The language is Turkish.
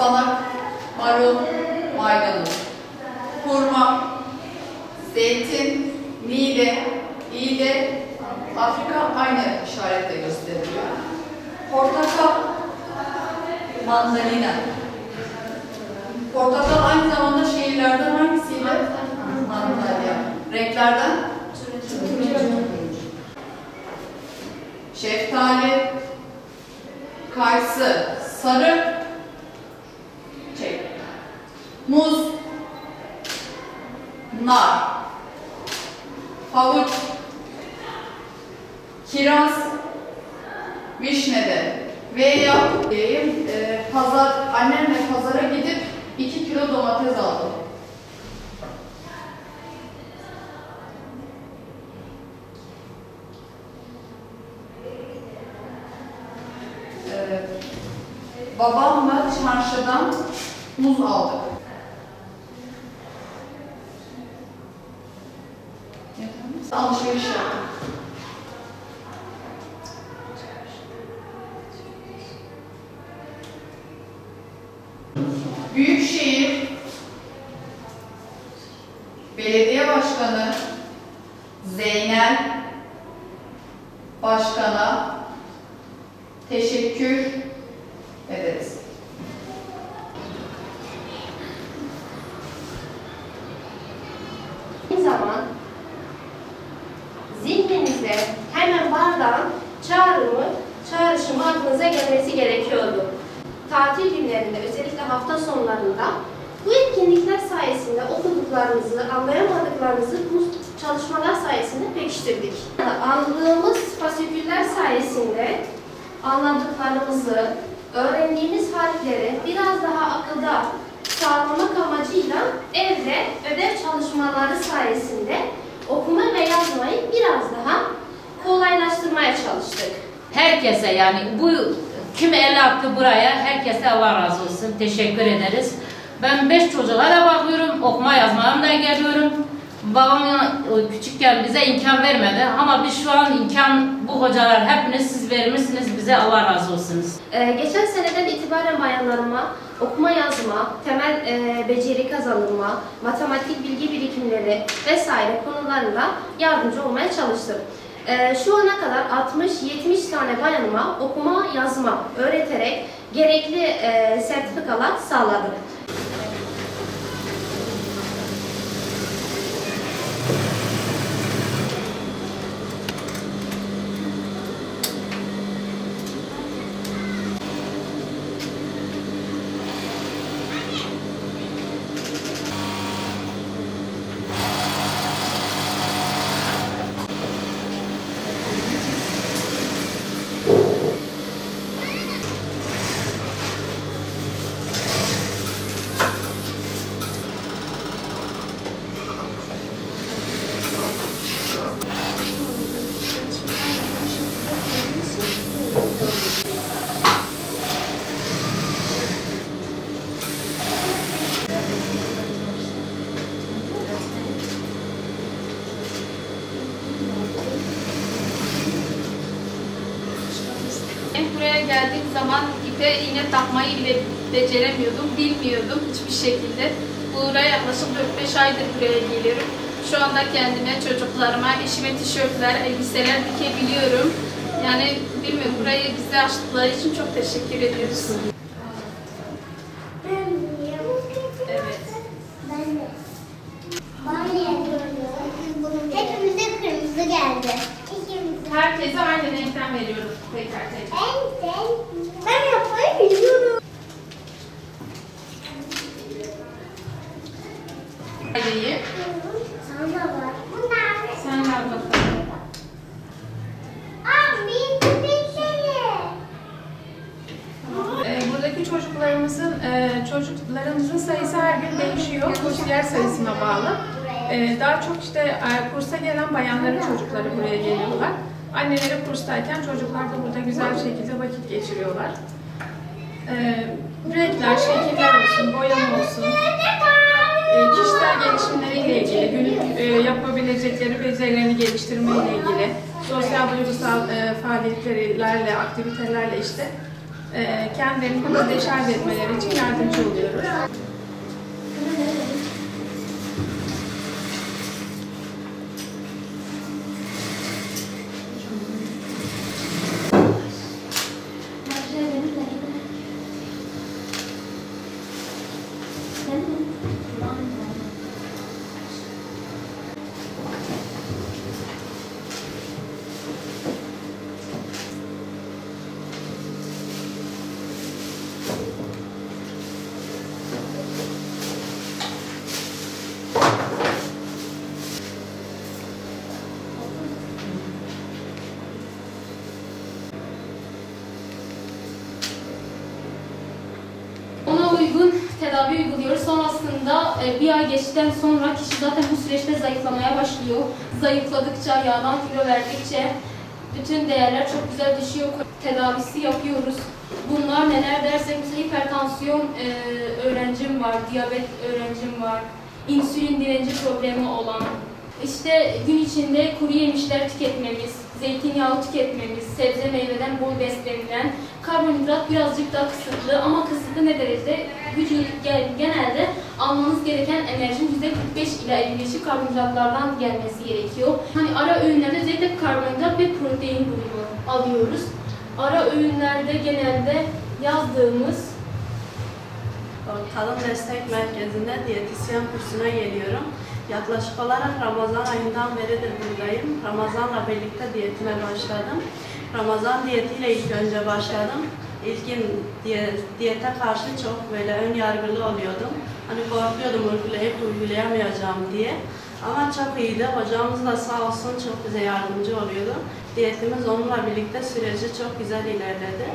ıspanak, marul, maydanoz, hurma, zeytin, nide, iğde, Afrika aynı işaretle gösteriliyor. Portakal, mandalina. Portakal aynı zamanda şehirlerden hangisiyle? Antalya. Renklerden? Şeftali, kayısı, sarı. Muz, nar, havuç, kiraz, vişnede. Veya e, pazar annemle pazara gidip 2 kilo domates aldım. Ee, babamla çarşıdan muz aldık. Alışveriş yaptık. Büyükşehir Belediye Başkanı Zeynel Başkan'a teşekkür ederiz. Tatil günlerinde, özellikle hafta sonlarında bu etkinlikler sayesinde okuduklarınızı, anlayamadıklarınızı bu çalışmalar sayesinde pekiştirdik. Aldığımız fasiküller sayesinde anladıklarımızı, öğrendiğimiz harfleri biraz daha akılda sağlamak amacıyla evde ödev çalışmaları sayesinde okuma ve yazmayı biraz daha kolaylaştırmaya çalıştık. Herkese yani bu kim el attı buraya herkese Allah razı olsun. Teşekkür ederiz. Ben beş çocuğa da bakıyorum. Okuma yazmaya da geliyorum. Babam küçükken bize imkan vermedi ama biz şu an imkan bu hocalar hepiniz siz vermişsiniz bize Allah razı olsun. Ee, geçen seneden itibaren bayanlarıma okuma yazma, temel e, beceri kazanılma, matematik bilgi birikimleri vesaire konularında yardımcı olmaya çalıştım. Ee, şu ana kadar 60-70 tane bayanıma okuma yazma öğreterek gerekli e, sertifikalar sağladık. Ben buraya geldiğim zaman ipe iğne takmayı bile beceremiyordum, bilmiyordum hiçbir şekilde. Buraya yaklaşık 4-5 aydır buraya geliyorum. Şu anda kendime, çocuklarıma, eşime tişörtler, elbiseler dikebiliyorum. Yani bilmiyorum burayı bize açtıkları için çok teşekkür ediyoruz. Evet. Hepimize kırmızı geldi. Herkese aynı renkten tekrar. En sen. Ben yapmayı biliyorum. Aileyi Sana. Bunlar. sen ver bakalım. Bitti bitti. Ee, Buradaki çocuklarımızın e, çocuklarımızın sayısı her gün değişiyor. Kursiyer sayısına bağlı. Ee, Daha çok işte e, kursa gelen bayanların çocukları buraya geliyorlar. Anneleri kurstayken çocuklar da burada güzel şekilde vakit geçiriyorlar. Ee, Renkler, şekiller olsun, boyama olsun, e, kişisel gelişimleriyle ilgili, günlük e, yapabilecekleri becerilerini geliştirmeyle ilgili, sosyal duygusal e, faaliyetlerle, aktivitelerle işte e, kendilerini burada deşarj etmeleri için yardımcı oluyoruz. Sonrasında e, bir ay geçtikten sonra kişi zaten bu süreçte zayıflamaya başlıyor. Zayıfladıkça, yağdan kilo verdikçe bütün değerler çok güzel düşüyor. Tedavisi yapıyoruz. Bunlar neler dersek mesela hipertansiyon e, öğrencim var, diyabet öğrencim var, insülin direnci problemi olan, işte gün içinde kuru yemişler tüketmemiz, zeytinyağı tüketmemiz, sebze meyveden bol beslenilen, karbonhidrat birazcık daha kısıtlı ama kısıtlı ne derecede? Vücut gen- genelde almanız gereken enerjinin %45 ila 55'i karbonhidratlardan gelmesi gerekiyor. Hani ara öğünlerde özellikle karbonhidrat ve protein bulunuyor, alıyoruz. Ara öğünlerde genelde yazdığımız Kadın Destek Merkezi'nde diyetisyen kursuna geliyorum. Yaklaşık olarak Ramazan ayından beridir buradayım. Ramazan'la birlikte diyetime başladım. Ramazan diyetiyle ilk önce başladım. İlkin diye, diyete karşı çok böyle ön yargılı oluyordum. Hani korkuyordum uygulayıp uygulayamayacağım diye. Ama çok iyiydi. Hocamız da sağ olsun çok bize yardımcı oluyordu. Diyetimiz onunla birlikte süreci çok güzel ilerledi.